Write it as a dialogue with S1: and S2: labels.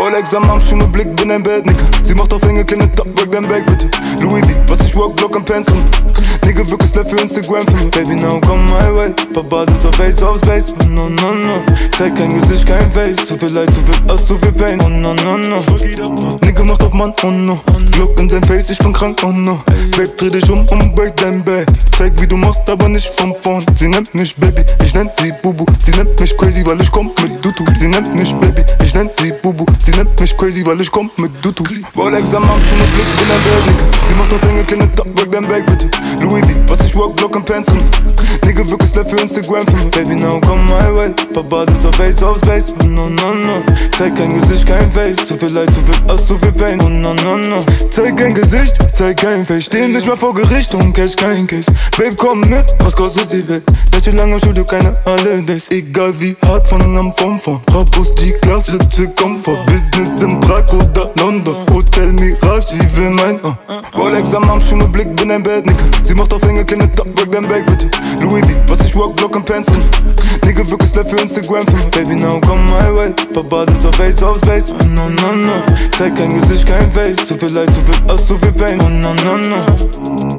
S1: Rolex am Arm, schöner Blick, bin ein Bad Nigga Sie macht auf enge kleine Top, work dein Bag bitte Louis V, was ich work, Block am Pencil Nigga, wirklich Slap für Instagram für mich Baby, now come my way. Verbadet zur Face auf Space Oh no, no, no. Zeig kein Gesicht, kein Face. Zu viel Leid, zu viel Ass, zu viel Pain. Oh no, no, no. Nigga macht auf Mann, oh no. Glock in sein Face, ich bin krank, oh no. Babe, dreh dich um und break dein Bag Zeig wie du machst, aber nicht vom vorn Sie nennt mich Baby, ich nenn sie Bubu. Sie nennt mich crazy, weil ich komm mit Dutu Sie nennt mich Baby, sie nennt mich crazy, weil ich komm mit Dutu. Rolex am Arm, schon Blick, bin ein Nigga Sie macht auf enge kleine Top, break dein Bag bitte Louis V, ich work, Block und Pencil Nigga, wirklich Slap für Instagram für mich. Baby, now come my way. Verbadet zur Face auf Space Oh no, no, no. Zeig kein Gesicht, kein Face. Zu viel Leid, zu viel Ass, zu viel Pain. Oh no, no, no. Zeig kein Gesicht, zeig kein Face. Steh nicht mehr vor Gericht und cash kein Case. Babe, komm mit, was kostet die Welt? Das schon lange im Studio, keine Holidays Egal wie hart, von am Form von Brabus, die Klasse, sitze Komfort. Business in Prag oder London Hotel Mirage, sie will mein uh. Rolex am Arm, schöner Blick, bin ein Bad Nigga. Sie macht auf enge kleine Top, break dein Bag bitte Louis V, was ich work, Block und Pencil. Nigga, wirklich Slap für Instagram. Für Baby, now come my way. Verbadet zur Face auf Space Oh no, no, no. Zeig kein Gesicht, kein Face. Zu viel Leid, zu viel Ass, zu viel Pain. Oh no, no, no